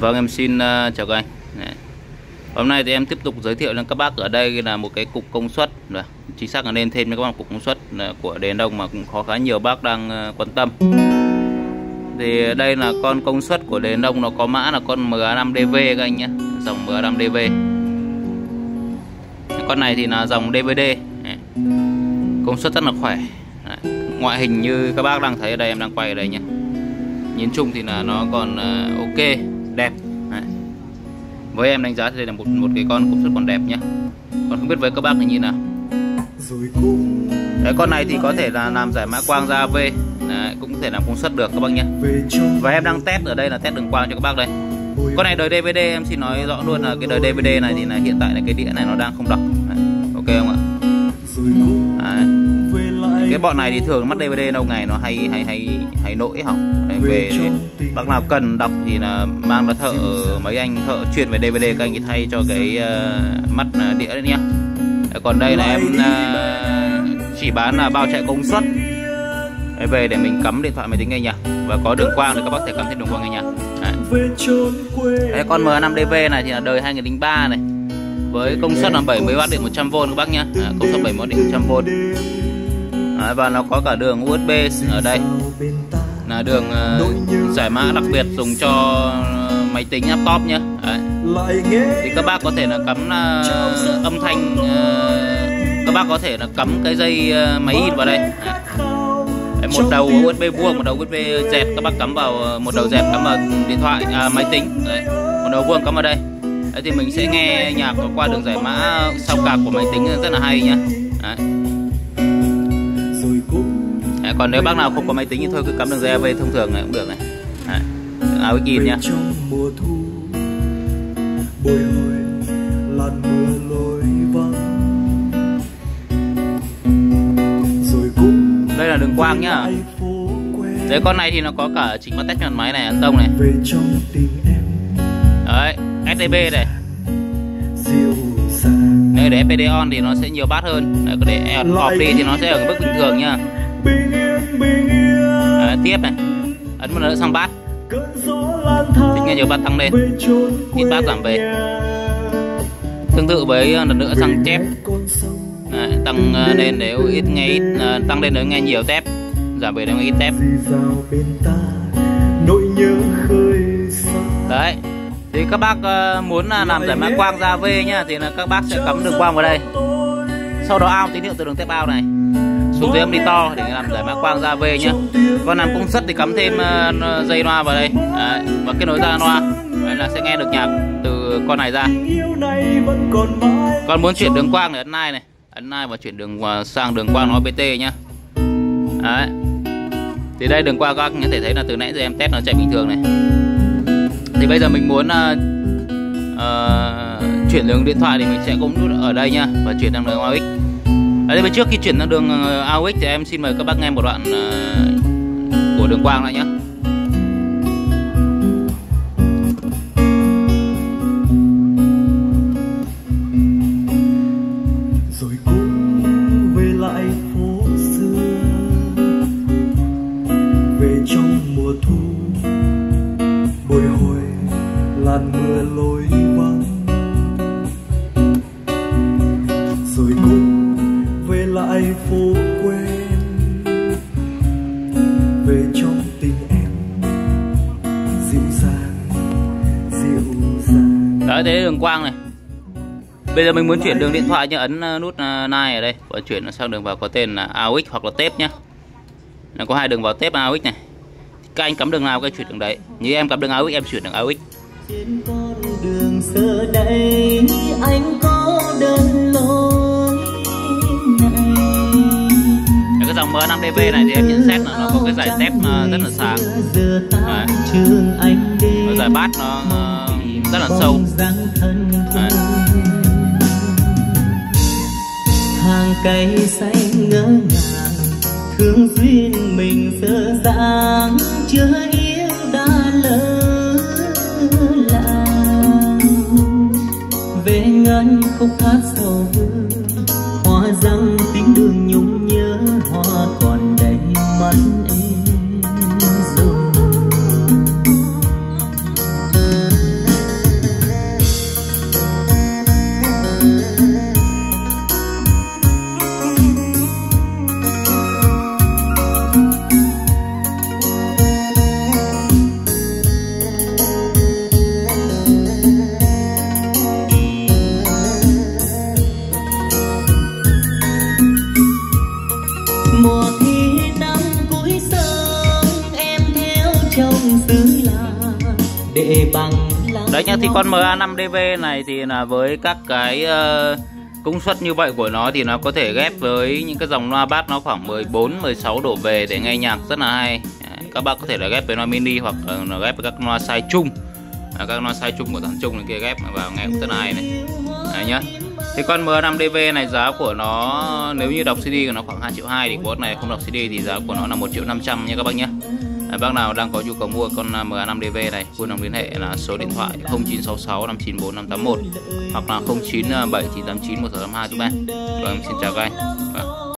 Vâng em xin uh, chào các anh. Đấy. Hôm nay thì em tiếp tục giới thiệu đến các bác ở đây là một cái cục công suất. Đấy. Chính xác là nên thêm cho các bạn cục công suất ờ, của đèn đông mà cũng có khá nhiều bác đang uh, quan tâm. Thì đây là con công suất của đèn đông nó có mã là con MA5DV các anh nhé. Dòng MA5DV Con này thì là dòng DVD Đấy. Công suất rất là khỏe. Đấy. Ngoại hình như các bác đang thấy ở đây em đang quay ở đây nhé. Nhìn chung thì là nó còn uh, ok đẹp Đấy. với em đánh giá thì đây là một một cái con công suất còn đẹp nhá. Còn không biết với các bác thì như nào? Đấy, con này thì có thể là làm giải mã quang ra AV Đấy, cũng có thể làm công suất được các bác nhé và em đang test ở đây là test đường quang cho các bác đây. Con này đời DVD em xin nói rõ luôn là cái đời DVD này thì là hiện tại là cái đĩa này nó đang không đọc. Đấy. ok không ạ? Đấy. Cái bọn này thì thường mắt DVD lâu ngày nó hay hay hay hay nỗi hỏng về bác nào cần đọc thì là mang ra thợ mấy anh thợ chuyên về DVD các anh ấy thay cho cái uh, mắt uh, đĩa đấy nhá. Còn đây là em uh, chỉ bán là bao chạy công suất. Về để mình cắm điện thoại máy tính nghe nhạc và có đường quang thì các bác thể cắm thêm đường quang nghe nhạc đấy. con M5DV này thì là đời 2003 này. Với công suất là 70W điện 100V các bác nhá. À, công suất 71 điện 100V Đấy, và nó có cả đường USB ở đây là đường uh, giải mã đặc biệt dùng cho máy tính laptop nhé Đấy. thì các bác có thể là cắm uh, âm thanh các bác có thể là cắm cái dây máy in vào đây Đấy. một đầu USB vuông một đầu USB dẹt các bác cắm vào một đầu dẹt cắm vào điện thoại à, máy tính Đấy. một đầu vuông cắm vào đây Đấy, thì mình sẽ nghe nhạc qua đường giải mã sau cạc của máy tính rất là hay nhá Đấy. Đấy, còn nếu bác nào không có máy tính thì thôi cứ cắm đường dây AV thông thường này cũng được này. Đấy. áo in nhá. Bồi hồi làn mưa lối vắng. Rồi cũng đây là đường quang nhá. đấy con này thì nó có cả chỉnh mắt tách màn máy này ấn tông này. Đấy SDB này. Nếu để FPD on thì nó sẽ nhiều bát hơn. Đấy, để off đi thì nó sẽ ở cái mức bình thường nhá Đấy, tiếp này. Ấn một nữa sang bát. Thích nghe nhiều bát tăng lên. Ít bát giảm về. Tương tự với ờ, lần nữa sang chép. À, tăng lên nếu ít nghe ít tăng lên nếu nghe nhiều tép. Giảm về nếu nghe ít tép. Đấy. Thì các bác muốn làm giải mã quang ra V nhá thì là các bác sẽ cắm đường quang vào đây. Sau đó ao tín hiệu từ đường tép ao này xuống dưới âm đi to để làm giải mã quang ra về nhá. Còn làm công suất thì cắm thêm ờ, dây loa vào đây. Đấy, và kết nối ra loa. Đấy là sẽ nghe được nhạc từ con này ra. Còn muốn chuyển đường quang thì ấn nai này. Ấn nai và chuyển đường ờ, sang đường quang nó bt nhá. Đấy. thì đây đường quang các có thể thấy là từ nãy giờ em test nó chạy bình thường này. Thì bây giờ mình muốn uh, uh, chuyển đường điện thoại thì mình sẽ cũng nút ở đây nhá và chuyển sang đường AUX ở đây trước khi chuyển sang đường AUX thì em xin mời các bác nghe một đoạn uh, của đường quang lại nhé. Rồi cũng về lại phố xưa về trong mùa thu. Bồi hồi làn mưa lối vắng. Rồi cũng lại phố quen về trong tình em dịu dàng dịu dàng. Đấy thế đường quang này. Bây giờ mình muốn chuyển đường điện thoại như ấn nút nai ở đây. Và chuyển nó sang đường vào có tên là AUX hoặc là tép nhá nó có hai đường vào tép AUX này. Các anh cắm đường nào các chuyển đường đấy. Như em cắm đường AUX em chuyển đường AUX trên con đường giờ đây anh có đơn lối cái dòng M5DV này thì em nhận xét là nó có cái giải dép ờ, rất là sáng Đấy. và giải bát nó ờ, rất là sâu Đấy. hàng cây xanh ngỡ ngàng, thương duyên mình dơ dàng chưa yêu đã lỡ làng về ngân khúc hát sầu vương để bằng đấy nhá thì con MA5DV này thì là với các cái uh, công suất như vậy của nó thì nó có thể ghép với những cái dòng loa bass nó khoảng 14 16 độ về để nghe nhạc rất là hay. Các bác có thể là ghép với loa mini hoặc là ghép với các loa size chung. À, các loa size chung của thằng chung này kia ghép vào nghe cũng rất là hay này. Đấy nhá. Thì con M5DV này giá của nó nếu như đọc CD của nó khoảng 2 triệu 2 thì con này không đọc CD thì giá của nó là 1 triệu 500 nha các bác nhé à, bác nào đang có nhu cầu mua con à, MA5DV này vui lòng liên hệ là số điện thoại 0966 594 581 hoặc là 097989 1682 giúp em vâng xin chào các anh.